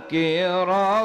منكرا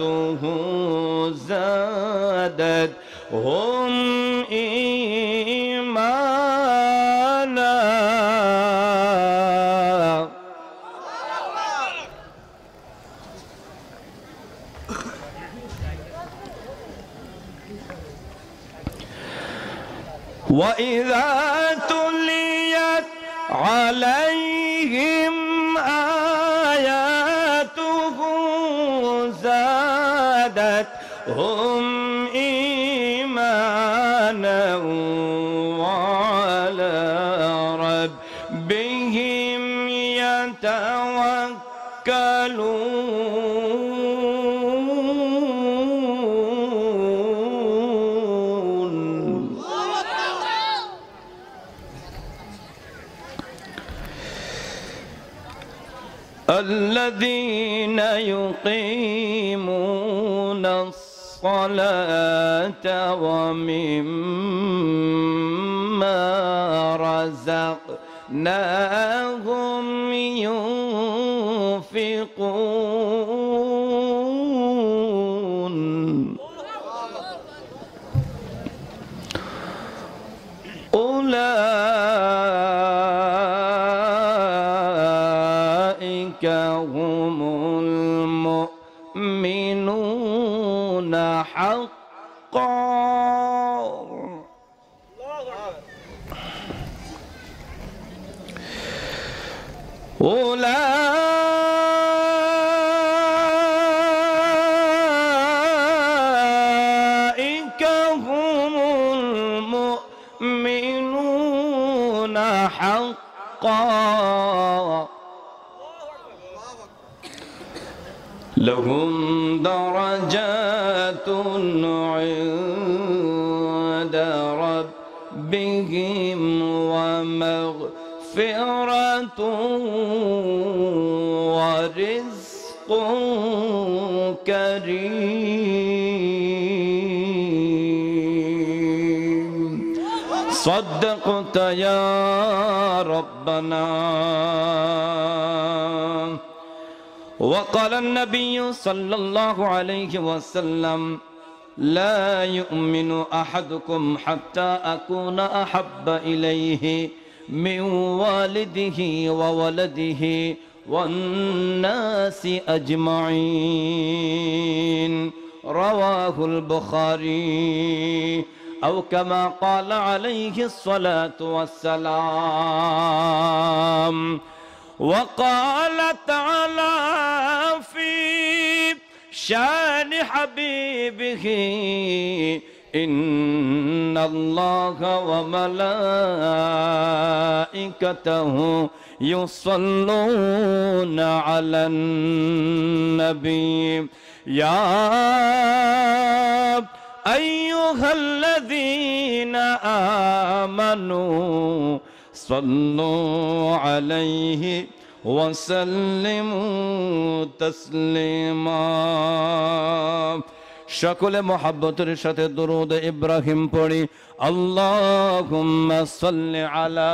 آياته زادت. هم إيمانا. وإذا يقيمون الصلاة ومما رزقناهم المؤمنون حقا. أولئك كريم صدقت يا ربنا. وقال النبي صلى الله عليه وسلم لا يؤمن أحدكم حتى أكون أحب إليه من والده وولده. والناس أجمعين. رواه البخاري. أو كما قال عليه الصلاة والسلام وقال تعالى في شان حبيبه إن الله وملائكته يصلون على النبي يا أيها الذين آمنوا صلوا عليه وسلموا تسليما সকলে মহাব্বতের সাথে দরুদ ইব্রাহিম পড়ি আল্লাহুম্মা সাল্লি আলা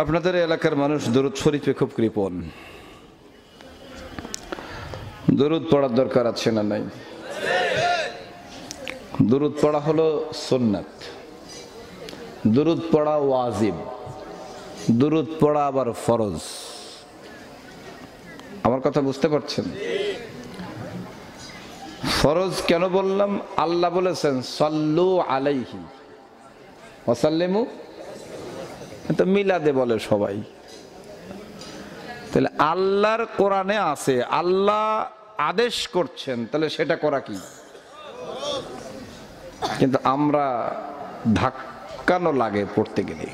আপনাদের এলাকার মানুষ দরুদ শরীফে খুব কৃপণ। দরুদ পড়ার দরকার আছে না নাই? দরুদ পড়া হলো সুন্নাত। দরুদ পড়া ওয়াজিব। দরুদ পড়া আবার ফরজ। আমার কথা বুঝতে পারছেন? ফরজ কেন বললাম? আল্লাহ বলেছেন, সল্লু আলাইহি ওসাল্লিমু তো মিলাদে বলে সবাই। তাহলে আল্লাহর কোরআনে আছে, আল্লাহ আদেশ করছেন, তাহলে সেটা করা কি? কিন্তু আমরা ধাক্কানো লাগে পড়তে গেলে।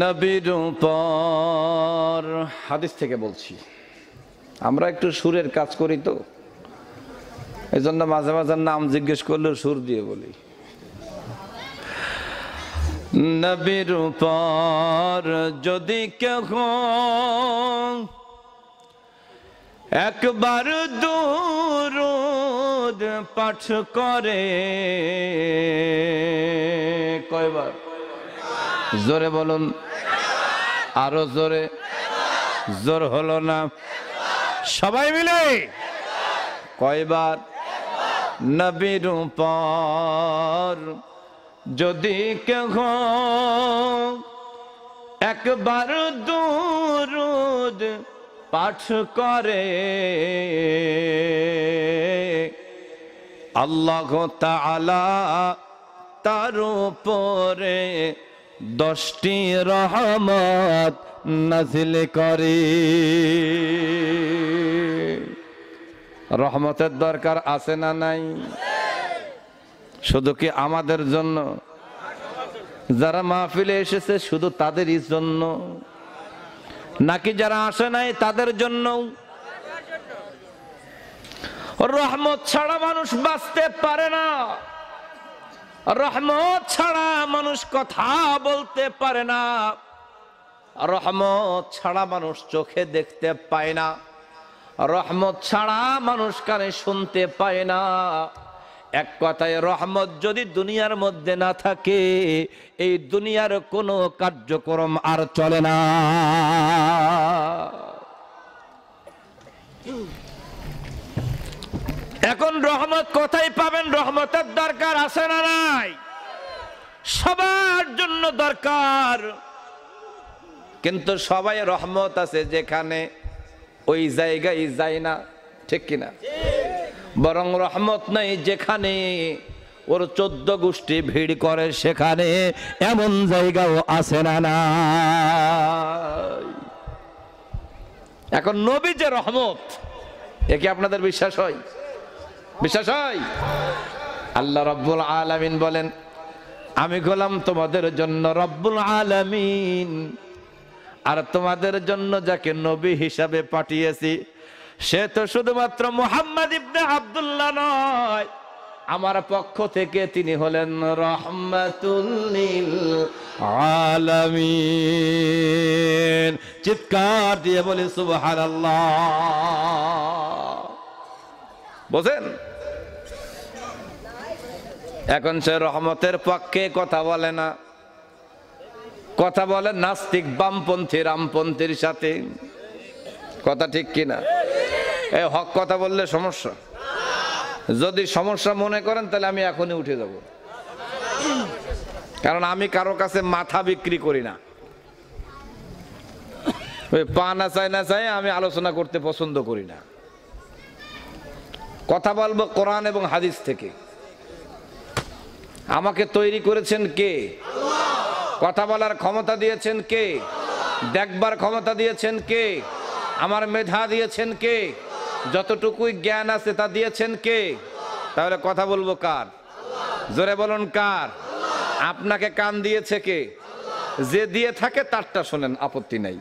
নবীর পর হাদিস থেকে বলছি। আমরা একটু সুরের কাজ করি তো। এই জন্য মাঝে মাঝে নাম জিজ্ঞেস করলেও সুর দিয়ে বলি। নবীর পর যদি কেহ একবার দূরদ পাঠ করে, কয়বার? জোরে বলুন। আরও জোরে। জোর হলো না। সবাই মিলে কয়বার? নবীর পর যদি কেহ একবার দূরদ পাঠ করে, আল্লাহ তাআলা তার উপরে দশটি রহমত নাজিল করে। রহমতের দরকার আছে না নাই? শুধু কি আমাদের জন্য? যারা মাহফিলে এসেছে, শুধু তাদেরই জন্য? নাকি যারা আসে নাই, তাদের জন্য? রহমত ছাড়া মানুষ বাঁচতে পারে না। রহমত ছাড়া মানুষ কথা বলতে পারে না। রহমত ছাড়া মানুষ চোখে দেখতে পায় না। রহমত ছাড়া মানুষ কানে শুনতে পায় না। এক কথায় রহমত যদি দুনিয়ার মধ্যে না থাকে, এই দুনিয়ার কোনো কার্যক্রম আর চলে না। এখন রহমত কোথায় পাবেন? রহমতের দরকার আছে না নাই? সবার জন্য দরকার। কিন্তু সবাই রহমত আছে যেখানে ওই জায়গায় যায় না, ঠিক কিনা? বরং রহমত নাই যেখানে। ওর চোদ্দ গোষ্ঠী ভিড় করে সেখানে। এমন জায়গাও আছে না না এখন নবী যে রহমত একে আপনাদের বিশ্বাস হয়? বিশ্বাস হয়? আল্লাহ রব্বুল আলামিন বলেন, আমি গোলাম তোমাদের জন্য রব্বুল আলামিন। আর তোমাদের জন্য যাকে নবী হিসাবে পাঠিয়েছি সে তো শুধুমাত্র মোহাম্মদ ইবনে আব্দুল্লাহ নয়। আমার পক্ষ থেকে তিনি হলেন রহমাতুল্লিল আলামিন। চিৎকার দিয়ে বলি, সুবহানাল্লাহ। বোঝেন? এখন সে রহমতের পক্ষে কথা বলে না। কথা বলে নাস্তিক বামপন্থী, রামপন্থীর সাথে। কথা ঠিক কিনা? এই হক কথা বললে সমস্যা। যদি সমস্যা মনে করেন, তাহলে আমি এখনই উঠে যাব। কারণ আমি কারও কাছে মাথা বিক্রি করি না। ওই পা না চাই না চাই আমি আলোচনা করতে পছন্দ করি না। কথা বলব কোরআন এবং হাদিস থেকে। আমাকে তৈরি করেছেন কে? কথা বলার ক্ষমতা দিয়েছেন কে? দেখবার ক্ষমতা দিয়েছেন কে? আমার মেধা দিয়েছেন কে? যতটুকুই জ্ঞান আছে তা দিয়েছেন কে? তাহলে কথা বলব কার? জোরে বলুন কার? আপনাকে কান দিয়েছে কে? যে দিয়ে থাকে তারটা শোনেন, আপত্তি নাই।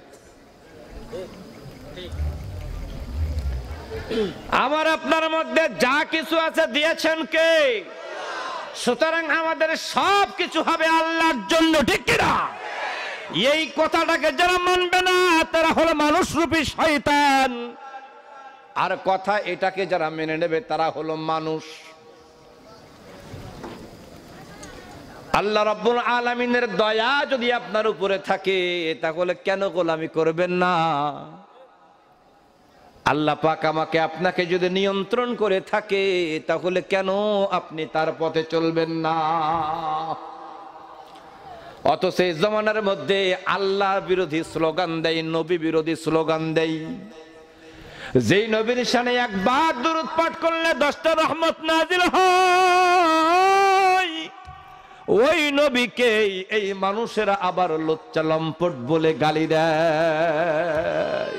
আমার আপনার মধ্যে যা কিছু আছে দিয়েছেন কে? সুতরাং আমাদের সব কিছু হবে আল্লাহর জন্য, ঠিক কিনা? এই কথাটাকে যারা মানবে না, তারা হলো মানুষ রূপী শয়তান। আর কথা এটাকে যারা মেনে নেবে, তারা হলো মানুষ। আল্লাহ রব্বুল আলমিনের দয়া যদি আপনার উপরে থাকে, তাহলে কেন গোলামি করবেন না? আল্লাহ পাক আমাকে আপনাকে যদি নিয়ন্ত্রণ করে থাকে, তাহলে কেন আপনি তার পথে চলবেন না? অত সেই জমানার মধ্যে আল্লাহ বিরোধী স্লোগান দেয়, নবী বিরোধী স্লোগান দেয়। যেই নবীর সামনে একবার দূরত পাঠ করলে দশটা রহমত নাজিল হয়, ওই নবীকে এই মানুষেরা আবার লোচ্চা লম্পট বলে গালি দেয়।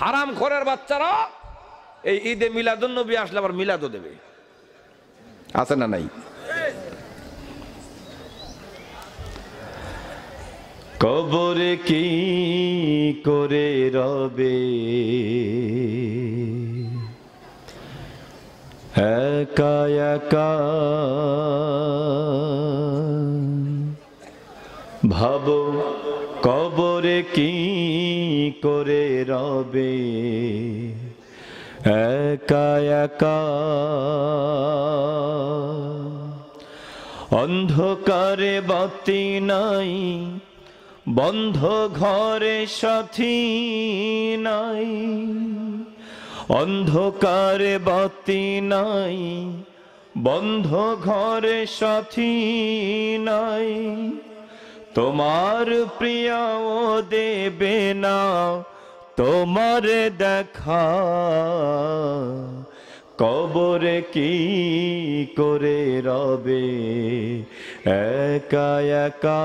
হারাম খোরের বাচ্চারা এই ঈদে মিলাদুন নবী আসলে আবার মিলাদও দেবে। আছে না নাই? কবরে কি করে রবে? একা একা ভাবো কবরে কি করে রবে? একা একা অন্ধকারে বাতি নাই বন্ধ ঘরে সাথী নাই, অন্ধকারে বাতি নাই, বন্ধ ঘরে সাথী নাই। তোমার প্রিয়াও দেবে না, তোমার দেখা কবরে কি করে রবে? একা একা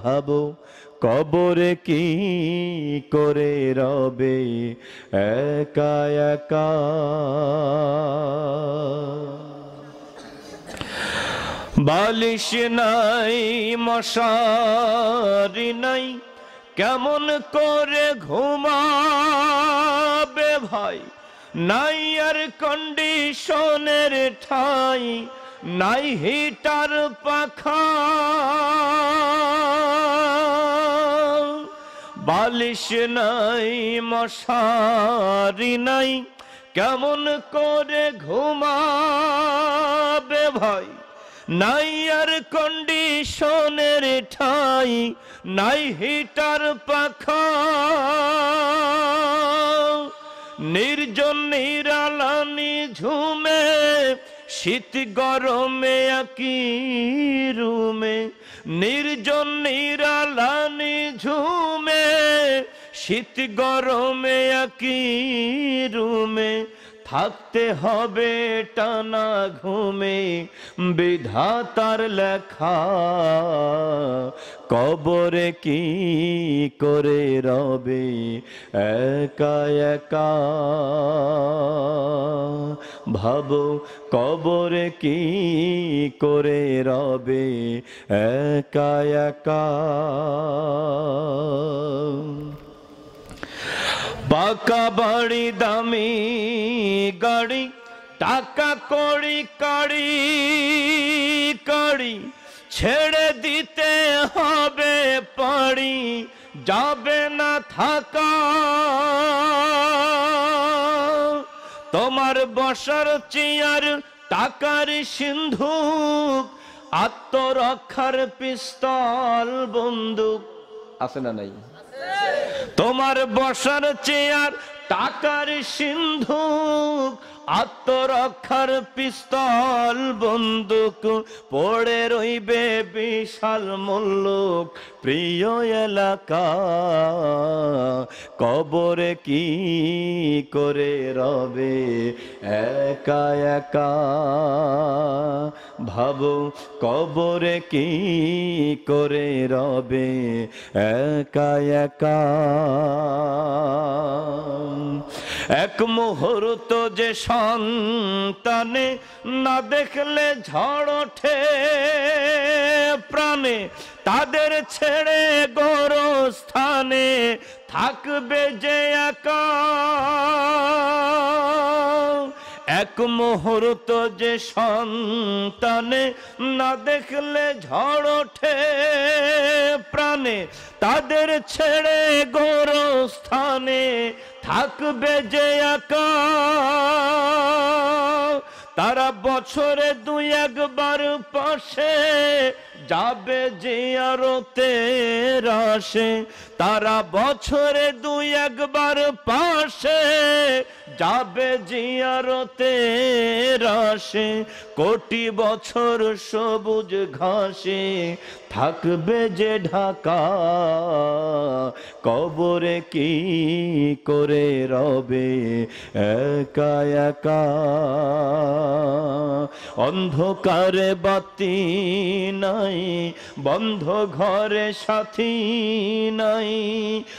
ভাবো, কবরে কি করে রবে? একা একা বালিশ নাই, মশারি নাই, কেমন করে ঘুমাবে ভাই? নাই আর কন্ডিশনের ঠাই, নাই হিটার পাখা। বালিশ নাই, মশারি নাই, কেমন করে ঘুমাবে ভাই? নাই আর কন্ডিশনের ঠাই, নাই হিটার পাখা। নির্জন নিরালানি ঝুমে শীত গরমে একই রুমে। নির্জন নিরালানি ঝুমে শীত গরমে একই রুমে। থাকতে হবে টানা ঘুমে, বিধাতার লেখা। কবরে কি করে রবে? একা একা। ভাবো কবরে কি করে রবে? একা একা। পাকা বাড়ি, দামি গাড়ি, টাকা কড়ি, কাড়ি কাড়ি, ছেড়ে দিতে হবে পাড়ি, যাবে না থাকা। তোমার বসার চেয়ার, টাকার সিন্ধুক, আত্মরক্ষার পিস্তল, বন্দুক, আছে না নাই? তোমার বসার চেয়ার টাকার সিন্ধু আত্মরক্ষার পিস্তল, বন্দুক, পড়ে রইবে বিশাল মুল্লুক প্রিয় এলাকা। কবরে কি করে রবে? একা একা। ভাবো, কবরে কি করে রবে? একা একা। এক মুহূর্ত যে সন্তানে না দেখলে ঝড় ওঠে প্রাণে। তাদের ছেড়ে গোরস্থানে থাকবে যে একা। এক মুহূর্ত যে সন্তানে না দেখলে ঝড় ওঠে প্রাণে। তাদের ছেড়ে গোরস্থানে থাকবে যে একা। তারা বছরে দুই একবার পাশে যাবে যে জিয়ারতে রাশে তারা বছরে দুই একবার পাশে যাবে জিয়ারতে রাশে কোটি বছর সবুজ ঘাসে থাকবে যে ঢাকা। কবরে কি করে রবে? একা একা। অন্ধকারে বাতি নাই, বন্ধ ঘরে সাথী নাই।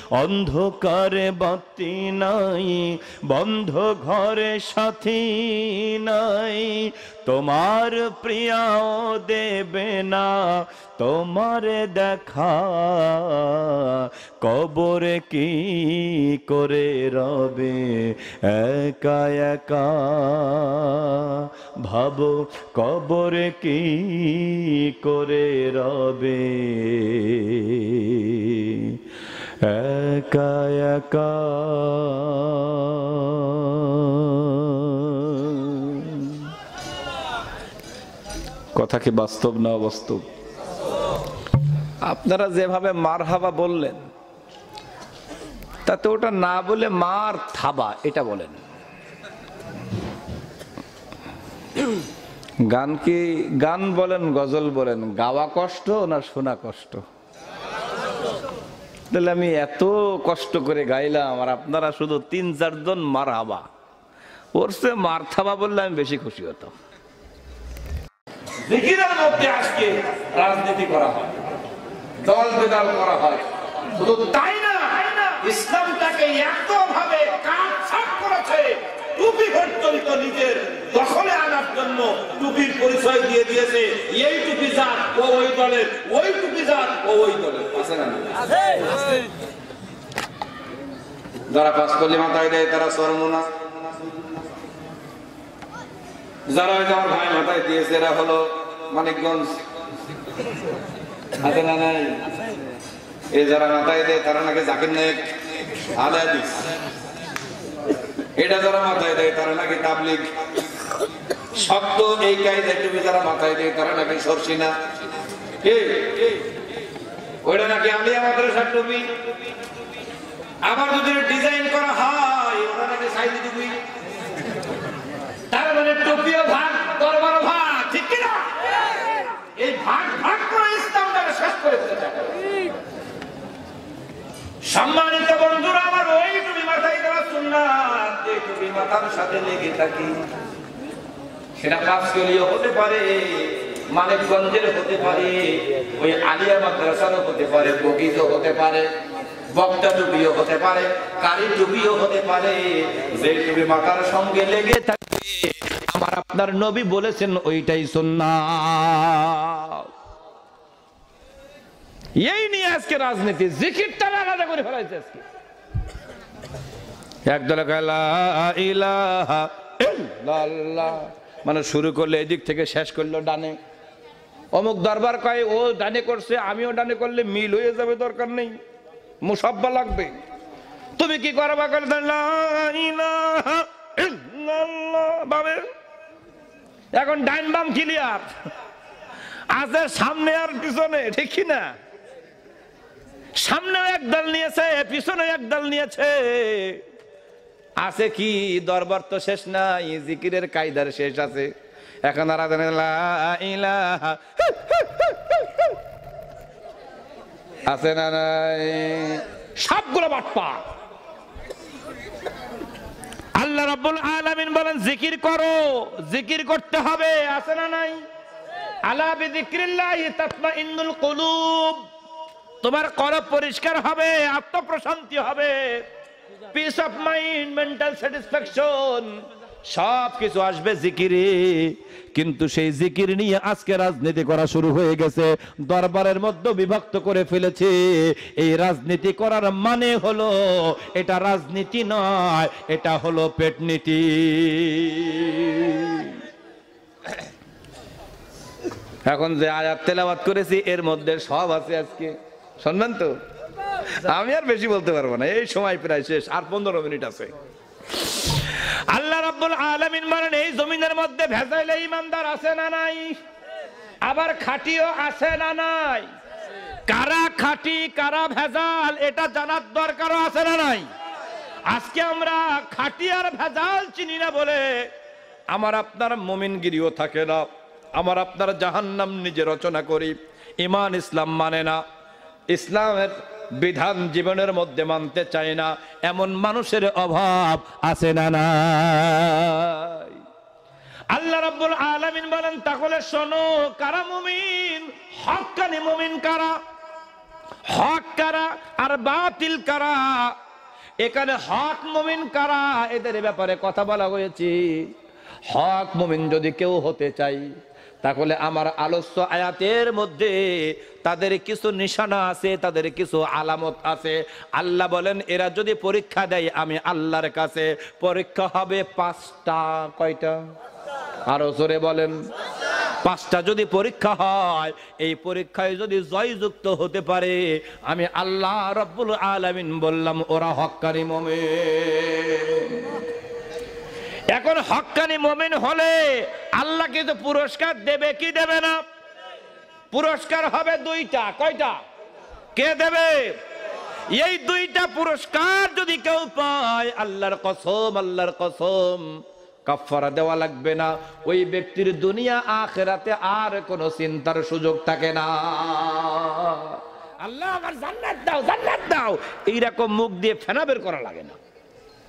অন্ধকারে বাতি নাই, বন্ধ ঘরে সাথী নাই। তোমার প্রিয়াও দেবে না, তোমারে দেখা। কবরে কি করে রবে? একা একা। ভাবো কবরে কি করে রবে? একা একা। কথা কি বাস্তব না অবাস্তব? আপনারা যেভাবে মার হাবা বললেন, তাতে ওটা না বলে মার থাবা, এটা বলেন। গান কি গান বলেন, গজল বলেন, গাওয়া কষ্ট না শোনা কষ্ট? তাহলে আমি এত কষ্ট করে গাইলাম, আর আপনারা শুধু তিন চারজন মার হাবা ওর সে মার থাবা বললে আমি বেশি খুশি হতাম। আজকে রাজনীতি করা হয়, দল বেদাল করা হয়। শুধু তাই না, ইসলামটাকে এত ভাবে কাজ করেছে টুপি পর্যন্ত নিজের দখলে আনার জন্য টুপির পরিচয় দিয়ে দিয়েছে। এই টুপি যার ও ওই দলের ওই টুপি যার ও ওই দলের। আছে না যারা পাস করলে মাথায় দেয় তারা সরমোনা যারা হয়তো আমার ভাই মাথায় দিয়েছে এরা হলো মানিকগঞ্জ। হাতে না নাই? এ যারা মাথায় দেয় তারা নাকি জাকির নায়ক আদায় দিস এটা যারা মাথায় দেয়, তারা নাকি তাবলিগ? শক্ত এই কায়দা টুপি যারা মাথায় দেয়, তারা নাকি সরসিনা কে? ওইটা নাকি আলিয়া মাদ্রাসার টুপি আবার যদি ডিজাইন করা হয় ওটা নাকি সাইদি টুপি তার মানে টুপিও ভাগ দরবারও ভাগ, ঠিক কিনা? এই ভাগ ভাগ করে ইসলামটাকে শেষ করে দিতে। সম্মানিত বন্ধুরা, আমার ওই টুপি মাথায় দেওয়া সুন্নাত, যে মাথার সাথে লেগে থাকি। সেটা পাঁচকলীয় হতে পারে, মানিকগঞ্জের হতে পারে, ওই আলিয়া মাদ্রাসারও হতে পারে, বগিজও হতে পারে, বক্তা টুপিও হতে পারে, কারি টুপিও হতে পারে, যে টুপি মাথার সঙ্গে লেগে থাকে। আমার আপনার নবী বলেছেন, ওইটাই সুন্না এই নিয়ে আজকে রাজনীতি, জিকিরটা আলাদা করে ফেলাইছে আজকে। একদলে মানে শুরু করলে এদিক থেকে শেষ করল ডানে। অমুক দরবার কয়, ও ডানে করছে, আমিও ডানে করলে মিল হয়ে যাবে, দরকার নেই। মুসাব্বা লাগবে। তুমি কি করবা করে বাবে এখন ডাইন বাম ক্লিয়ার আছে সামনে আর পিছনে, ঠিক না? সামনে এক দল নিয়েছে পিছনে এক দল নিয়েছে। আছে কি? দরবার তো শেষ নাই জিকিরের কায়দার শেষ আছে। এখন আর আছে না নাই? সবগুলো বাটপা আল্লাহ রাব্বুল আলামিন বলেন জিকির করো জিকির করতে হবে আছে না নাই? আলা বিযিকরিল্লাহি তাতমাইন্নুল কুলুব। তোমার কলব পরিষ্কার হবে, আত্মপ্রশান্তি হবে। Peace of mind mental satisfaction সব কিছু আসবে জিকিরে। কিন্তু সেই জিকির নিয়ে আজকে রাজনীতি করা শুরু হয়ে গেছে। দরবারের মধ্যে বিভক্ত করে ফেলেছে। এই রাজনীতি করার মানে হলো, এটা রাজনীতি নয়, এটা হলো পেটনীতি এখন যে আয়াত তেলাওয়াত করেছি, এর মধ্যে সব আছে আজকে। শুনবেন তো? আমি আর বেশি বলতে পারব না। এই সময় প্রায় শেষ, আর পনেরো মিনিট আছে। আল্লাহ রাব্বুল আলামিন বলেন, এই জমিনের মধ্যে ভেজাইলে ইমানদার আছে না নাই? আবার খাটিও আছে না নাই? কারা খাটি, কারা ভেজাল, এটা জানার দরকারও আছে না নাই? আজকে আমরা খাটি আর ভেজাল চিনি না বলে আমার আপনার মমিনগিরিও থাকে না। আমার আপনার জাহান্নাম নিজে রচনা করি। ইমান ইসলাম মানে না। ইসলামের বিধান জীবনের মধ্যে মানতে চায় না। এমন মানুষের অভাব আছে না নাই। আল্লাহ রাব্বুল আলামিন বলেন, তাহলে শোনো, কারা মুমিন? হক্কানি মুমিন কারা? হক কারা আর বাতিল কারা? এখানে হক মুমিন কারা? এদের ব্যাপারে কথা বলা হয়েছে। হক মুমিন যদি কেউ হতে চাই তাহলে আমার আলস্য আয়াতের মধ্যে তাদের কিছু নিশানা আছে, তাদের কিছু আলামত আছে। আল্লাহ বলেন, এরা যদি পরীক্ষা দেয়, আমি আল্লাহর কাছে পরীক্ষা হবে পাঁচটা, কয়টা? আরও জোরে বলেন। পাঁচটা যদি পরীক্ষা হয়, এই পরীক্ষায় যদি জয়যুক্ত হতে পারে, আমি আল্লাহ রব্বুল আলামিন বললাম, ওরা হক্কানি মোমে এখন হক্কানি মোমেন হলে আল্লাহ কিন্তু পুরস্কার দেবে, কি দেবে না? পুরস্কার হবে দুইটা, কয়টা? কে দেবে? এই দুইটা পুরস্কার যদি কেউ পায়, আল্লাহর কসম আল্লাহর কসম কাফারা দেওয়া লাগবে না। ওই ব্যক্তির দুনিয়া, আখেরাতে আর কোনো চিন্তার সুযোগ থাকে না। আল্লাহ আমার জান্নাত দাও জান্নাত দাও। এইরকম মুখ দিয়ে ফেনা বের করা লাগে না।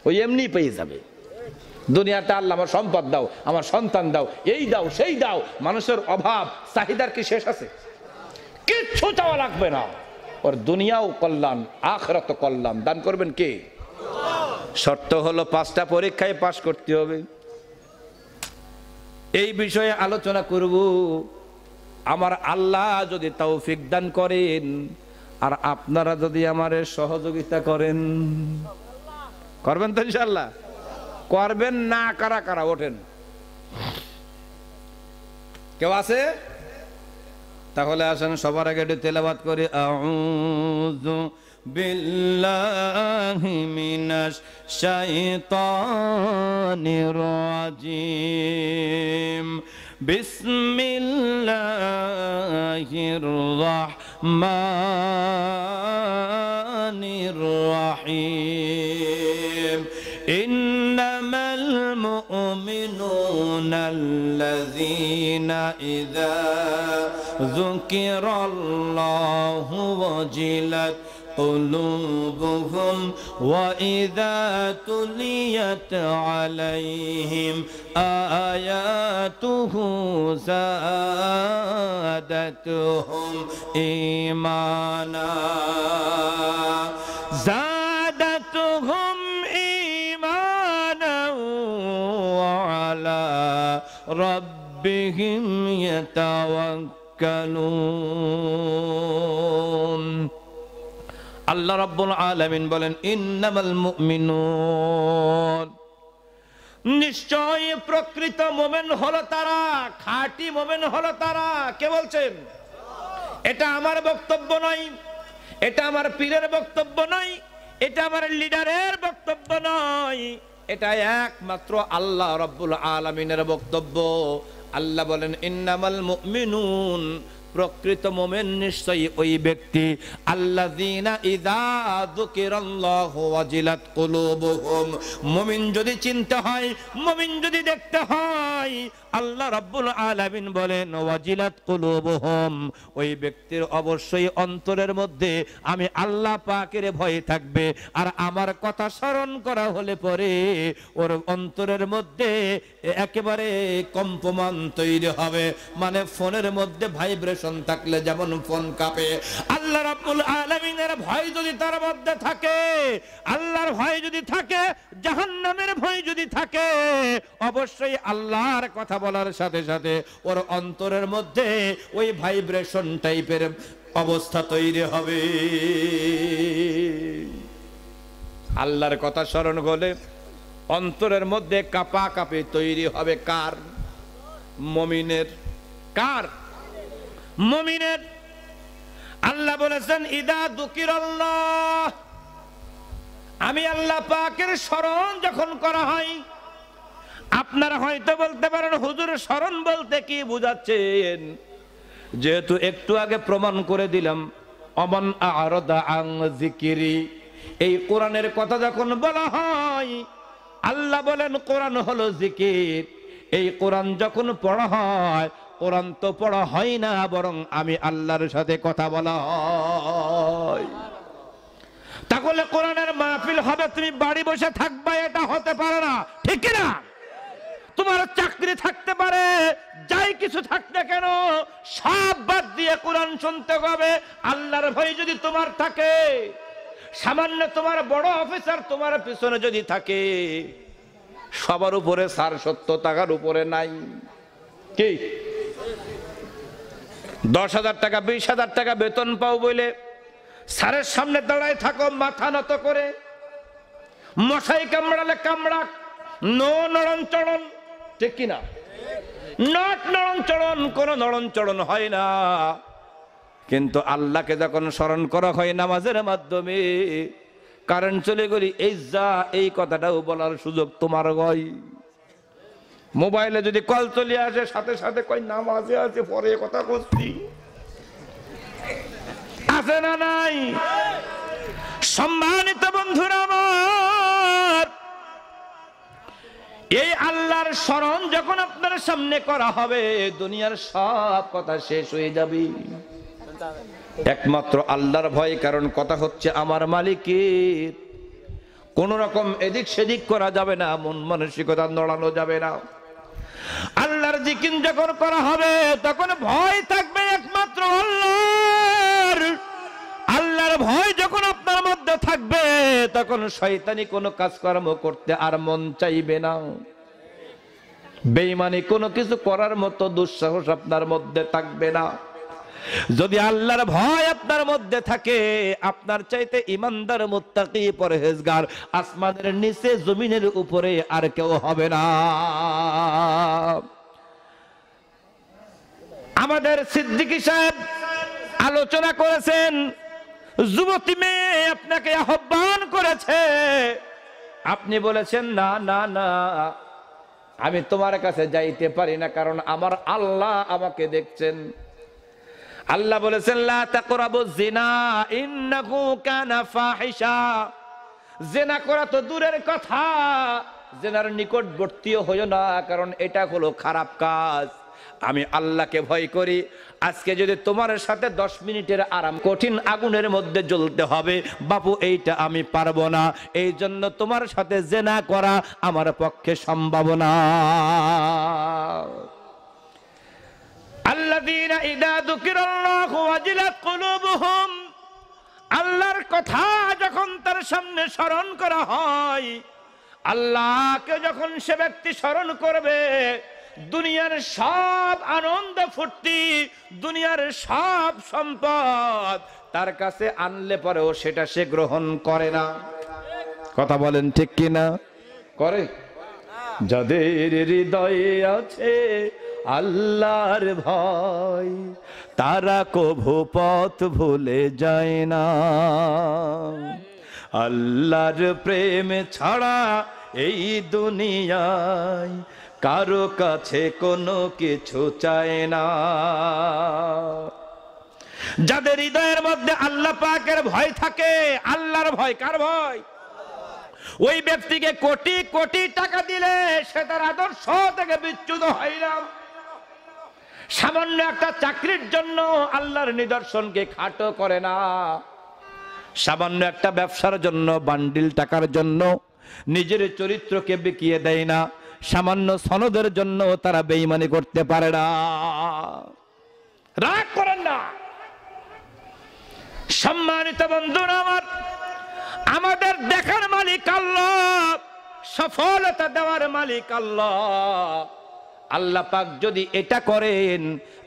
ওই এমনি পেয়ে যাবে। দুনিয়াতে আল্লাহ আমার সম্পদ দাও, আমার সন্তান দাও, এই দাও, সেই দাও। মানুষের অভাব, চাহিদার কি শেষ আছে? কিচ্ছু চাওয়া লাগবে না। ওর দুনিয়াও কল্যাণ আখরাত কল্যাণ। দান করবেন কে? শর্ত হলো পাঁচটা পরীক্ষায় পাশ করতে হবে। এই বিষয়ে আলোচনা করব। আমার আল্লাহ যদি তৌফিক দান করেন, আর আপনারা যদি আমার সহযোগিতা করেন। করবেন তো ইনশাল্লাহ করবেন না, কারা কারা ওঠেন? কেউ আছে? তাহলে আসেন, সবার আগে একটু তেলাবাদ করে। আউযু বিল্লাহি মিনাশ শাইতানির রাজিম। বিসমিল্লাহির রাহমানির রাহিম। ইন্না المؤمنون الذين إذا ذكر الله وجلت قلوبهم وإذا تليت عليهم آياته زادتهم إيمانا زادتهم ربهم يتوكلون আল্লাহ রাব্বুল আলামিন বলেন ইন্নামাল মুমিনুন নিশ্চয় প্রকৃত মোমেন হলো তারা খাঁটি মোমেন হলো তারা কে বলছেন এটা আমার বক্তব্য নয় এটা আমার পীরের বক্তব্য নয় এটা আমার লিডারের বক্তব্য নয় এটা একমাত্র আল্লাহ রব্বুল আলমিনের বক্তব্য। আল্লাহ বলেন ইন্নামাল মুমিনুন প্রকৃত মোমেন নিশ্চয়ই ওই ব্যক্তি। আল্লাযীনা ইযা যুকিরাল্লাহু ওয়াজিলাত কুলুবুহুম। মুমিন যদি চিনতে হয়, মুমিন যদি দেখতে হয়, আল্লাহ রাব্বুল আলামিন বলেন, ওয়াজিলাত কুলুবুহুম। ওই ব্যক্তির অবশ্যই অন্তরের মধ্যে আমি আল্লাহ পাকের ভয় থাকবে। আর আমার কথা স্মরণ করা হলে পরে ওর অন্তরের মধ্যে একেবারে কম্পমান তৈরি হবে। মানে ফোনের মধ্যে ভাইব্রেশন থাকলে যেমন ফোন কাঁপে, আল্লাহ রাব্বুল আলামিনের ভয় যদি তার মধ্যে থাকে, আল্লাহর ভয় যদি থাকে, জাহান্নামের ভয় যদি থাকে, অবশ্যই আল্লাহর কথা বলার সাথে সাথে ওর অন্তরের মধ্যে ওই ভাইব্রেশন টাইপের অবস্থা তৈরি হবে। আল্লাহর কথা স্মরণ হলে অন্তরের মধ্যে কাপা কাপে তৈরি হবে কার? মমিনের। কার? মমিনের। আল্লাহ বলেছেন, ইদা দুকির আমি আল্লাহ পাকের স্মরণ যখন করা হয়, আপনারা হয়তো বলতে পারেন, হুজুর, স্মরণ বলতে কি বুঝাচ্ছেন? যেহেতু একটু আগে প্রমাণ করে দিলাম, অমন আরদা আং জিকিরি। এই কোরআনের কথা যখন বলা হয়, আল্লাহ বলেন, কোরআন হলো জিকির। এই কোরআন যখন পড়া হয় কোরআন তো পড়া হয় না, বরং আমি আল্লাহর সাথে কথা বলা হয়। তাহলে কোরআনের মাহফিল হবে, তুমি বাড়ি বসে থাকবা, এটা হতে পারে না। ঠিক না? তোমার চাকরি থাকতে পারে, যাই কিছু থাকতে কেন, সব বাদ দিয়ে কোরআন শুনতে হবে। আল্লাহর ভয় যদি তোমার থাকে, সামান্য তোমার বড় অফিসার তোমার পিছনে যদি থাকে, সবার উপরে সার সত্য টাকার উপরে নাই। কি? দশ হাজার টাকা, বিশ হাজার টাকা বেতন পাও বলে স্যারের সামনে দাঁড়ায় থাকো, মাথা নত করে। মশাই কামড়ালে কামড়াক, নো নড়ন চড়ন ঠিক কিনা? নট নড়ন চড়ন কোনো নড়ন চড়ন হয় না। কিন্তু আল্লাহকে যখন স্মরণ করা হয় নামাজের মাধ্যমে কারেন্ট চলে গেলি, এই যা, এই কথাটাও বলার সুযোগ তোমার হয়। মোবাইলে যদি কল চলে আসে, সাথে সাথে কই নামাজে আছে আছে, পরে কথা করছি আছে না নাই? সম্মানিত বন্ধুরা আমার, এই আল্লাহর স্মরণ যখন আপনার সামনে করা হবে, দুনিয়ার সব কথা শেষ হয়ে যাবে। একমাত্র আল্লাহর ভয়, কারণ কথা হচ্ছে আমার মালিকের। কোন রকম এদিক সেদিক করা যাবে না, মন মানসিকতা নড়ানো যাবে না। আল্লাহর জিকিন যখন করা হবে, তখন ভয় থাকবে একমাত্র আল্লাহর। আল্লাহর ভয় যখন আপনার মধ্যে থাকবে, তখন শয়তানি কোনো কাজকর্ম করতে আর মন চাইবে না। বেইমানি কোনো কিছু করার মতো দুঃসাহস আপনার মধ্যে থাকবে না। যদি আল্লাহর ভয় আপনার মধ্যে থাকে, আপনার চাইতে ইমানদার, মুত্তাকি, পরহেজগার, আসমানের নিচে, জমিনের উপরে আর কেউ হবে না। আমাদের সিদ্দিকী সাহেব আলোচনা করেছেন, যুবতী মেয়ে আপনাকে আহ্বান করেছে। আপনি বলেছেন, না না না, আমি তোমার কাছে যাইতে পারি না, কারণ আমার আল্লাহ আমাকে দেখছেন। আল্লাহ বলেছেন, লা তাকরাবু জিনা ইন্নাহু কানা ফাহিশা। জেনা করা তো দূরের কথা, জেনার নিকটবর্তীও হইও না, কারণ এটা হলো খারাপ কাজ। আমি আল্লাহকে ভয় করি, আজকে যদি তোমার সাথে দশ মিনিটের আরাম, কঠিন আগুনের মধ্যে জ্বলতে হবে, বাপু, এইটা আমি পারব না। এই জন্য তোমার সাথে জেনা করা আমার পক্ষে সম্ভব না। আল্লাযীনা ইযা যুকিরাল্লাহু ওয়াজিলাত কুলুবুহুম, আল্লাহর কথা যখন তার সামনে স্মরণ করা হয়, আল্লাহকে যখন সে ব্যক্তি স্মরণ করবে, দুনিয়ার সব আনন্দ ফুর্তি, দুনিয়ার সব সম্পদ তার কাছে আনলে পরেও সেটা সে গ্রহণ করে না। কথা বলেন ঠিক কিনা? করে? যাদের হৃদয়ে আছে আল্লাহর ভয়, তারা কভু পথ ভুলে যায় না। আল্লাহর প্রেম ছাড়া এই দুনিয়ায় কারও কাছে কোনো কিছু চায় না। যাদের হৃদয়ের মধ্যে আল্লাহ পাকের ভয় থাকে, আল্লাহর ভয় কার ভয়? ওই ব্যক্তিকে কোটি কোটি টাকা দিলে সে তার আদর্শ থেকে বিচ্যুত হয় না। সামান্য একটা চাকরির জন্য আল্লাহর নিদর্শনকে খাটো করে না। সামান্য একটা ব্যবসার জন্য, বান্ডিল টাকার জন্য, নিজের চরিত্রকে বিকিয়ে দেয় না। সামান্য সনদের জন্য তারা বেইমানি করতে পারে না। রাগ করেন না। সম্মানিত বন্ধুরা আমার, আমাদের দেখার মালিক আল্লাহ, সফলতা দেওয়ার মালিক আল্লাহ। আল্লাহ পাক যদি এটা করেন,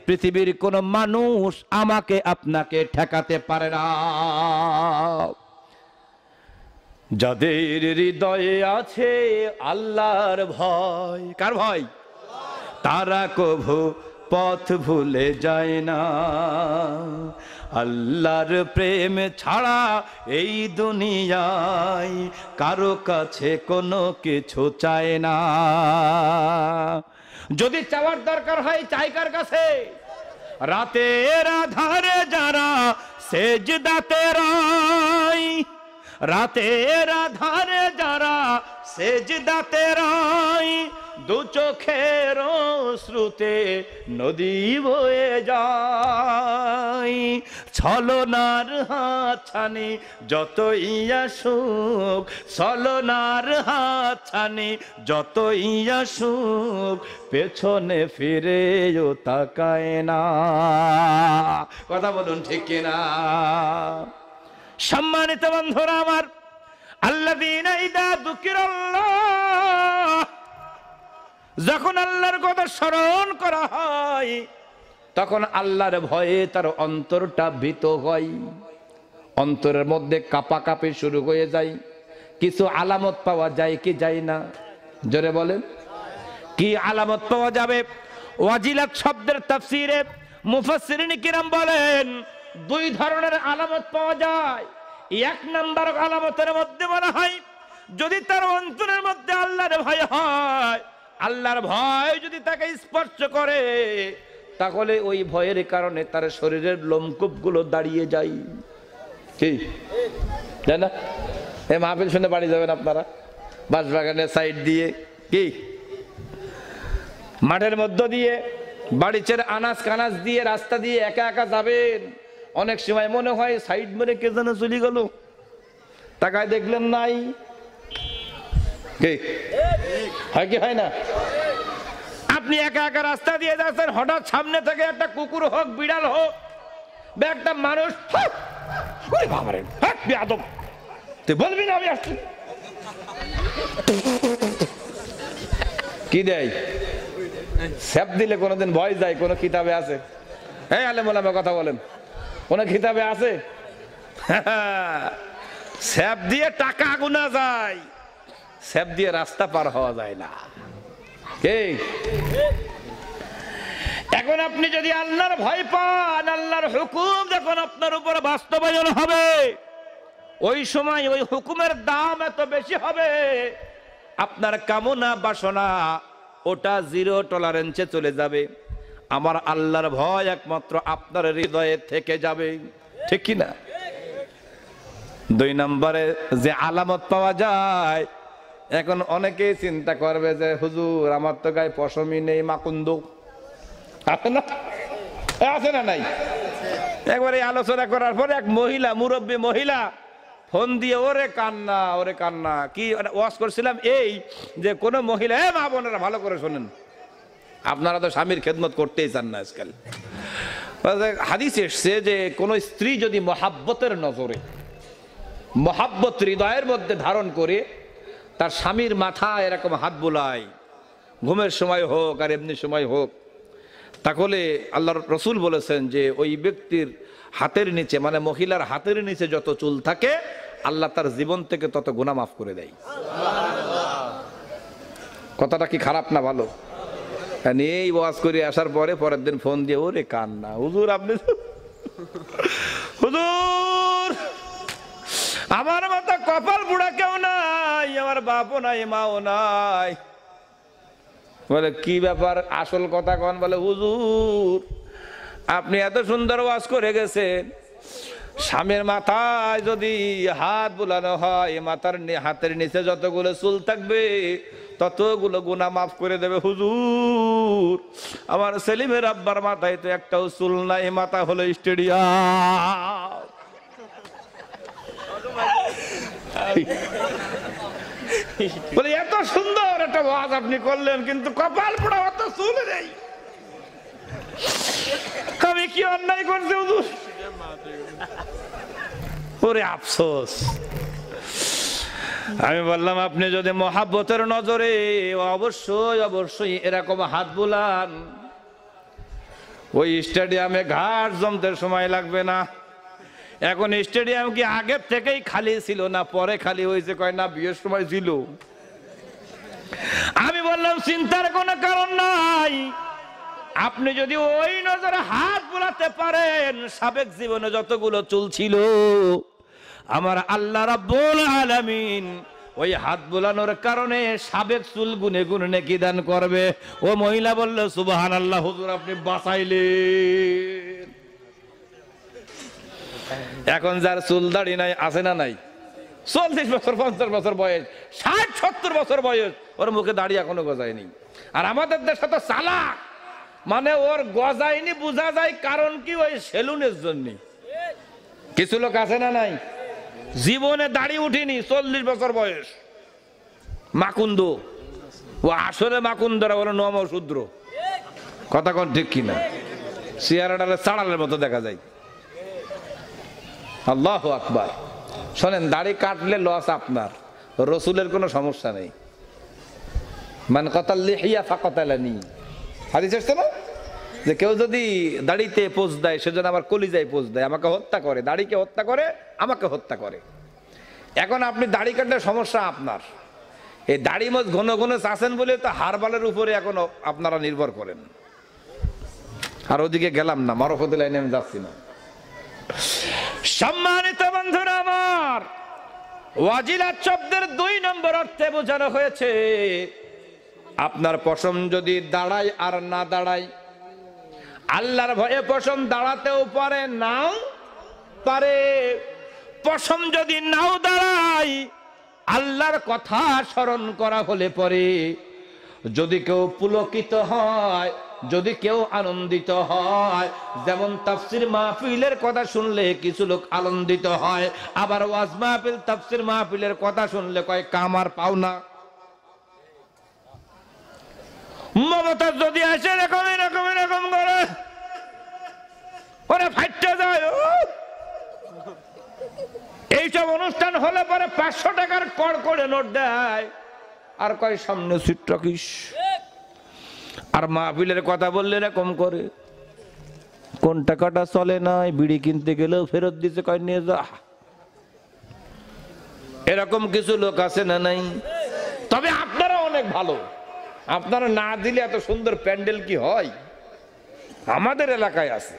পৃথিবীর কোন মানুষ আমাকে আপনাকে ঠেকাতে পারে না। যাদের হৃদয়ে আছে আল্লাহর ভয়, কার ভয়? তারা কভু পথ ভুলে যায় না। আল্লাহর প্রেম ছাড়া এই দুনিয়ায় কারও কাছে কোনো কিছু চায় না। যদি চাওয়ার দরকার হয় চাইকার কাছে। রাতে রাধারে যারা সেজদাতে রায় রাতে রাধারে যারা সেজদাতে রায় দু চোখের শ্রুতে নদী বয়ে যায়। ছলনার হাত ছানি যতই আসুক, ছলনার হাত ছানি যতই আসুক, পেছনে ফিরেও তাকায় না। কথা বলুন ঠিক কিনা? সম্মানিত বন্ধুরা আমার আল্লাহ যখন আল্লাহর কথা স্মরণ করা হয়, তখন আল্লাহর ভয়ে তার অন্তরটা ভীত হয়। অন্তরের মধ্যে কাপা কাপে শুরু হয়ে যায়। কিছু আলামত পাওয়া যায় কি যায় না? জোরে বলেন। কি আলামত পাওয়া যাবে? ওয়াজিলাত শব্দের তাফসিরে মুফাসসিরিন কিরাম বলেন, দুই ধরনের আলামত পাওয়া যায়। এক নাম্বার আলামতের মধ্যে বলা হয়, যদি তার অন্তরের মধ্যে আল্লাহর ভয় হয়, আল্লাহর ভয় যদি তাকে স্পর্শ করে, তাহলে ওই ভয়ের কারণে তার শরীরের লোমকূপগুলো দাঁড়িয়ে যায়। কি? তাই না এ মাহফিল শুনে বাড়ি যাবেন আপনারা? বাঁশবাগানের সাইড দিয়ে, কি? মাঠের মধ্য দিয়ে, বাড়িচের আনাজ কানাজ দিয়ে, রাস্তা দিয়ে একা একা যাবেন। অনেক সময় মনে হয় সাইড মেরে কে যেন চলে গেল। টাকায় দেখলেন নাই। হয় কি হয় না? আপনি একা একা রাস্তা দিয়ে যাচ্ছেন, হঠাৎ সামনে থেকে একটা কুকুর হোক, বিড়াল হোক বা একটা মানুষ বেয়াদব। তুই বলবি না আমি আসছি। কি দেয়? স্যাপ দিলে কোনোদিন ভয় যায়, কোনো কিতাবে আছে। হ্যাঁ আলে মোলামে কথা বলেন। কোন কিতাবে আছে? স্যাপ দিয়ে টাকা গুনা যায়। স্যাপ দিয়ে রাস্তা পার হওয়া যায় না। এখন আপনি যদি আল্লাহর ভয় পান, আল্লাহর হুকুম যখন আপনার উপর বাস্তবায়ন হবে, ওই সময় ওই হুকুমের দাম এত বেশি হবে, আপনার কামনা বাসনা ওটা জিরো টলারেন্সে চলে যাবে। আমার আল্লাহর ভয় একমাত্র আপনার হৃদয়ে থেকে যাবে। ঠিক কি না? দুই নম্বরে যে আলামত পাওয়া যায়, এখন অনেকেই চিন্তা করবে যে, হুজুর, আমার তো গায়ে পশমি নেই মাকুন্দ আছে না? আছে না নাই? একবার আলোচনা করার পরে এক মহিলা, মুরব্বী মহিলা, ফোন দিয়ে, ওরে কান্না ওরে কান্না। কি ওয়াশ করছিলাম, এই যে কোনো মহিলা, এ মা বোনেরা, ভালো করে শোনেন। আপনারা তো স্বামীর খেদমত করতেই চান না আজকাল। হাদিস এসছে যে কোন স্ত্রী যদি মহাব্বতের নজরে মহাব্বত হৃদয়ের মধ্যে ধারণ করে তার স্বামীর মাথা এরকম হাত বোলায় ঘুমের সময় হোক আর এমনি সময় হোক তাহলে আল্লাহর রসুল বলেছেন যে ওই ব্যক্তির হাতের নিচে মানে মহিলার হাতের নিচে যত চুল থাকে আল্লাহ তার জীবন থেকে তত গুণা মাফ করে দেয়। কথাটা কি খারাপ না ভালো? এই ওয়াজ করে আসার পরে পরের দিন ফোন দিয়ে, ওরে কান্না, হুজুর আপনি হুজুর, আমার মতো কপাল বুড়া কেউ নাই, আমার বাপও নাই, মাও নাই। বলে, কি ব্যাপার? আসল কথা কন। বলে, হুজুর, আপনি এত সুন্দর ওয়াজ করে গেছেন। স্বামীর মাথায় যদি হাত বোলানো হয়, মাথার হাতের নিচে যতগুলো চুল থাকবে ততগুলো গুণা মাফ করে দেবে, হুজুর। আমার সেলিমের আব্বার মাথায় তো একটাও চুল নাই, মাথা হলো স্টেডিয়াম। বলে, এত সুন্দর একটা ওয়াজ আপনি করলেন, কিন্তু কপাল পোড়া অত চুল নেই। আমি কি অন্যায় করছি, হুজুর? ওরে আফসোস। আমি বললাম, আপনি যদি মহাব্বতের নজরে, অবশ্যই অবশ্যই এরকম হাত বুলান। ওই স্টেডিয়ামে ঘাট জমতে সময় লাগবে না। এখন স্টেডিয়াম কি আগের থেকেই খালি ছিল না পরে খালি হয়েছে? কয়, না, বিয়ের সময় ছিল। আমি বললাম, চিন্তার কোনো কারণ নাই। আপনি যদি ওই নজরে হাত বুলাতে পারেন, সাবেক জীবনে যতগুলো চুল ছিল আমার আল্লাহ রাব্বুল আলামিন ওই হাত বোলানোর কারণে সাবেক চুল গুনে গুনে নেকি দান করবে? ও মহিলা বলল সুবাহান আল্লাহ হুজুর, আপনি বাঁচাইলেন। এখন যার চুল দাড়ি নাই, আছে না নাই? চল্লিশ বছর, পঞ্চাশ বছর বয়স, ষাট, সত্তর বছর বয়স, ওর মুখে দাড়ি এখনও গজায়নি। আর আমাদের দেশে তো চালাক। মানে ওর গজায়নি, বোঝা যায় কারণ কি ওই সেলুনের জন্য। কিছু লোক আছে না নাই? জীবনে দাড়ি উঠিনি, চল্লিশ বছর বয়স। মাকুন্দ। ও আসলে মাকুন্দরা বলে নম শূদ্র। কথা কোন ঠিক কিনা চেয়ারাটারে চাড়ালের মতো দেখা যায়। আল্লাহ আকবার। শোনেন, দাড়ি কাটলে লস আপনার। রসুলের কোনো সমস্যা নেই। মান কতাল লিহিয়া ফাকতালানি। হাদিস এসছে না? যে কেউ যদি দাড়িতে পোজ দেয় সেজন্য আমার কলিজায় পোজ দেয়, আমাকে হত্যা করে। দাড়িকে হত্যা করে, আমাকে হত্যা করে। এখন আপনি দাড়ি কাটলে সমস্যা আপনার। এই দাড়ি মত ঘন ঘন চাষেন বলে তো হারবালের উপরে এখন আপনারা নির্ভর করেন। আর ওদিকে গেলাম না মারফতি লাইনে আমি যাচ্ছি না। সম্মানিত বন্ধুরা আমার, ওয়াজিলাত শব্দের দুই নম্বর অর্থে বোঝানো হয়েছে, আপনার পশম যদি দাঁড়ায় আর না দাঁড়ায় আল্লাহর ভয়ে পশম দাঁড়াতেও পারে নাও পারে। পশম যদি নাও দাঁড়ায়, আল্লাহর কথা স্মরণ করা হলে পরে। যদি কেউ পুলকিত হয়, যদি কেউ আনন্দিত হয়, যেমন তাফসির মাহফিলের কথা শুনলে কিছু লোক আনন্দিত হয়, আবার ওয়াজ মাহফিল, তাফসির মাহফিলের কথা শুনলে কয় কামার পাওনা মমতা যদি আসে এরকম এরকম এরকম করে। ওরে ফাইটে যায় এইসব অনুষ্ঠান হলে পরে পাঁচশো টাকার কর করে নোট দেয়। আর কয়, সামনে সিট রাখিস। আর মাহফিলের কথা বললে এরকম করে। কোন টাকাটা চলে নাই, বিড়ি কিনতে গেলেও ফেরত দিতে কয়, নিয়ে যা। এরকম কিছু লোক আছে না নাই? তবে আপনারা অনেক ভালো। আপনারা না দিলে এত সুন্দর প্যান্ডেল কি হয়? আমাদের এলাকায় আছে।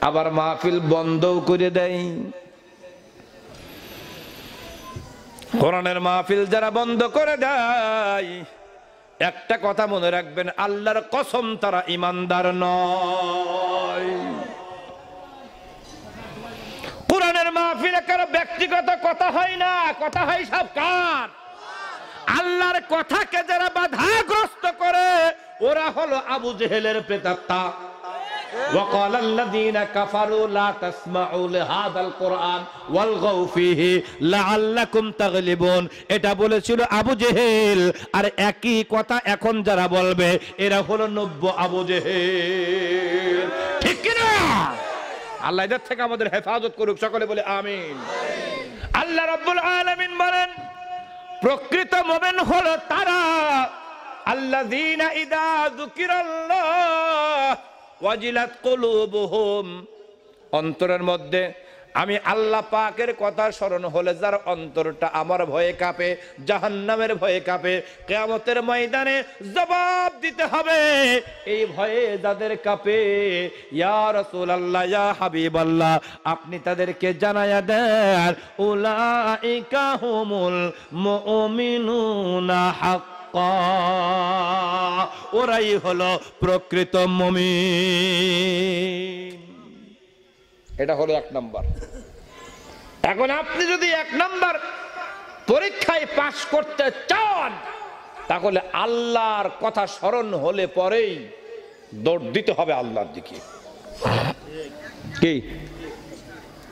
আবার মাহফিল বন্ধও করে দেয়। কোরআনের মাহফিল যারা বন্ধ করে দেয়, একটা কথা মনে রাখবেন, আল্লাহর কসম তারা ইমানদার নয়। কোরআনের মাহফিলে কারও ব্যক্তিগত কথা হয় না, কথা হয় সব কার? আল্লাহর কথাকে যারা বাধাগ্রস্ত করে ওরা হলো আবু জেহেলের প্রেতাত্মা وقال الذين كفروا لا تسمعوا لهذا القرآن والغوا فيه لعلكم تغلبون এটা বলেছিল আবু জেহেল আর একই কথা এখন যারা বলবে এরা হলো নব্য আবু জেহেল ঠিক কি না আল্লাহ এদের থেকে আমাদের হেফাজত করুক সকলে বলে আমিন আল্লাহ রাব্বুল আলামিন বলেন প্রকৃত মোমেন হলো তারা। আল্লাযীনা কুলুবুহুম। অন্তরের মধ্যে আমি আল্লাহ পাকের কথা স্মরণ হলে যার অন্তরটা আমার ভয়ে কাঁপে, জাহান্নামের ভয়ে কাঁপে, কেয়ামতের ময়দানে জবাব দিতে হবে। এই ভয়ে যাদের কাঁপে, ইয়া রাসূলুল্লাহ, ইয়া হাবিবাল্লাহ, আপনি তাদেরকে জানায়া দেন, উলাইকা ওরাই হলো প্রকৃত মুমিন। এটা হলো এক নম্বর। এখন আপনি যদি এক নম্বর পরীক্ষায় পাশ করতে চান তাহলে আল্লাহর কথা স্মরণ হলে পরেই দৌড় দিতে হবে আল্লাহর দিকে। কি?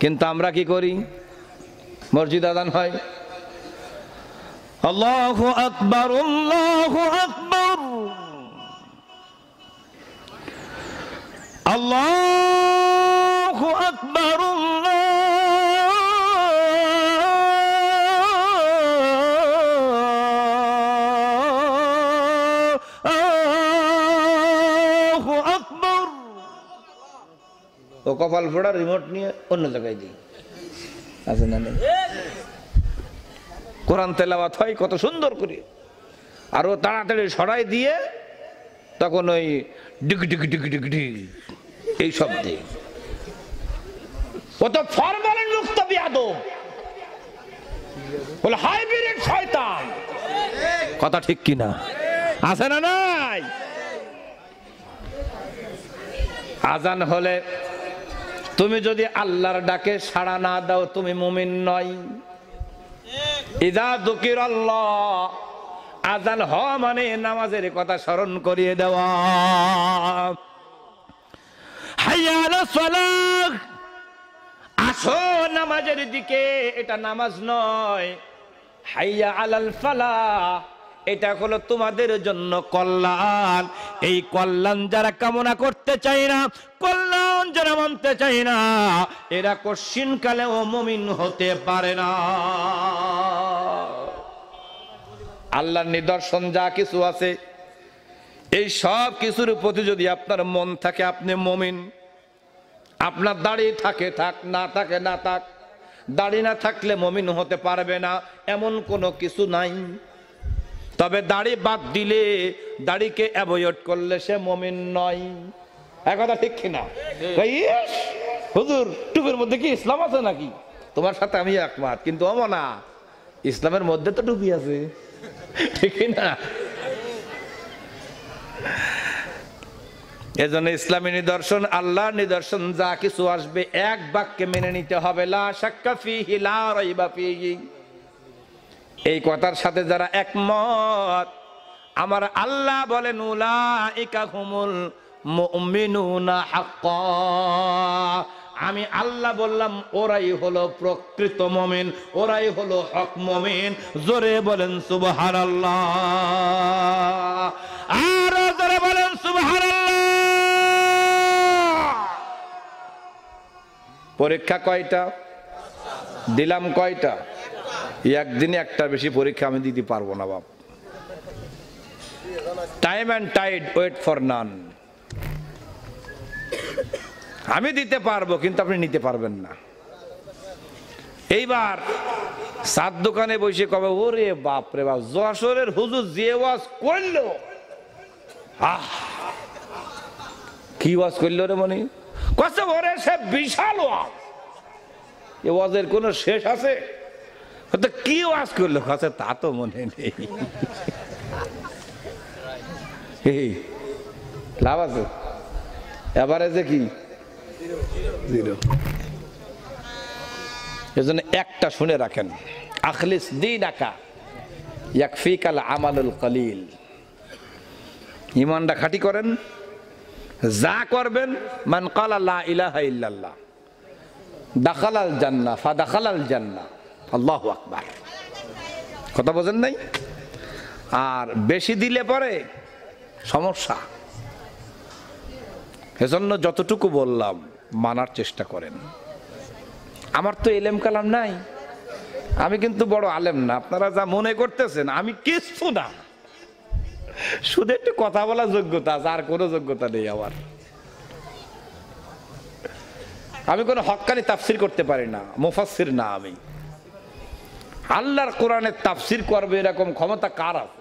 কিন্তু আমরা কি করি? মসজিদ আদান হয়। আল্লাহ আকবর আল্লাহ আকবর। আল্লাহ আকবর আকবর ও কপাল ফোড়া রিমোট নিয়ে অন্য জায়গায় দিই। আছে না নেই? কোরআন তেলাওয়াত হয়, কত সুন্দর করে। আর ও তাড়াতাড়ি সরাই দিয়ে তখন ওই ডিগ ডিগ ডিগ ডিগ ডিগ এই শব্দে। ও তো ফরমালিন মুক্ত বিয়াদব। বলে হাইব্রিড শয়তান। কথা ঠিক কিনা? আছে না নাই? আজান হলে তুমি যদি আল্লাহর ডাকে সাড়া না দাও, তুমি মুমিন নয়। ইদা দুকির আল্লাহ আজান হ মানে নামাজের কথা স্মরণ করিয়ে দেওয়া। হাইয়া আলা সালাহ। আসো নামাজের দিকে, এটা নামাজ নয়। হাইয়া আলাল ফালা, এটা হলো তোমাদের জন্য কল্যাণ। এই কল্যাণ যারা কামনা করতে চায় না, কল্যাণ যারা মানতে চায় না, এরা কশিন কালেও মমিন হতে পারে না। আল্লাহর নিদর্শন যা কিছু আছে, এই সব কিছুর প্রতি যদি আপনার মন থাকে, আপনি মমিন। আপনার দাড়ি থাকে থাক না থাকে না থাক দাড়ি না থাকলে মমিন হতে পারবে না এমন কোনো কিছু নাই। তবে দাড়ি বাদ দিলে দাড়িকে অ্যাভয়েড করলে সে মমিন নয়। একথা ঠিক কিনা হুজুর টুপির মধ্যে কি ইসলাম আছে নাকি? তোমার সাথে আমি একমত কিন্তু অমনা ইসলামের মধ্যে তো টুপি আছে। ঠিক না? এজন্য ইসলামী নিদর্শন আল্লাহ নিদর্শন, যা কিছু আসবে, এক বাক্যে মেনে নিতে হবে। এই কথার সাথে যারা একমত, আমার আল্লাহ হুমুল আমি আল্লাহ বললাম, ওরাই হলো প্রকৃত মমিন, ওরাই হলো হক মমিন। জোরে বলেন সুবহানাল্লাহ। আর জোরে বলেন সুবহানাল্লাহ। পরীক্ষা কয়টা? দিলাম কয়টা? একদিনে একটা বেশি পরীক্ষা আমি দিতে পারব না, বাপ। Time and tide wait for none আমি দিতে পারব, কিন্তু আপনি নিতে পারবেন না। এইবার সাত দোকানে বসে কবে, ওরে বাপ রে বাপ, যশোরের হুজুর যে ওয়াজ করল! আহ! কি ওয়াজ করল রে মনি? কছে ওরে সে বিশাল ওয়াজ। এ ওয়াজের কোনো শেষ আছে? তো কি ওয়াজ করল? কাছে তা তো মনে নেই। এই, লাভ আছে? এবারে যে কি? জিরো। এজন্য একটা শুনে রাখেন। আখলিস দিন আকা ইয়াকফিকাল আমালুল কলিল। ইমানটা খাটি করেন। যা করবেন, মান কালা ইলাহা ইল্লাল্লাহ, দাখালাল জান্নাহ, ফা দাখালাল জান্নাহ। আল্লাহু আকবার। কথা বোঝেন নাই? আর বেশি দিলে পরে সমস্যা। এজন্য যতটুকু বললাম, মানার চেষ্টা করেন। আমার তো এলেম কালাম নাই। আমি কিন্তু বড় আলেম না। আপনারা যা মনে করতেছেন, আমি কিছু না। শুধু একটু কথা বলার যোগ্যতা আছে, আর কোনো যোগ্যতা নেই আমার। আমি কোনো হক্কানি তাফসির করতে পারি না মুফাসির না আমি। আল্লাহর কোরআনের তাফসির করবে এরকম ক্ষমতা কার আছে?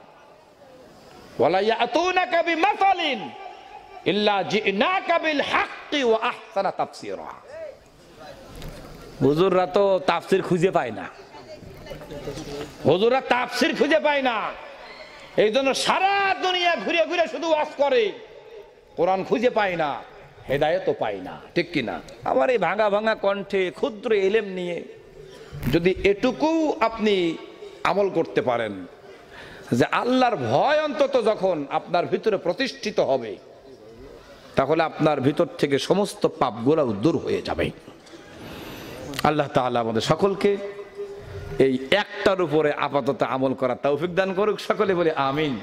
হুজুররা তো তাফসির খুঁজে পায় না। হুজুররা তাফসির খুঁজে পায় না। এই জন্য সারা দুনিয়া ঘুরে ঘুরে শুধু ওয়াজ করে। কোরআন খুঁজে পায় না, হেদায়তও পায় না। ঠিক কিনা আমার এই ভাঙা ভাঙা কণ্ঠে, ক্ষুদ্র এলেম নিয়ে যদি এটুকু আপনি আমল করতে পারেন, যে আল্লাহর ভয় অন্তত যখন আপনার ভিতরে প্রতিষ্ঠিত হবে, তাহলে আপনার ভিতর থেকে সমস্ত পাপগুলো দূর হয়ে যাবে। আল্লাহ তাআলা আমাদের সকলকে এই একটার উপরে আপাতত আমল করা তৌফিক দান করুক সকলে বলে আমিন।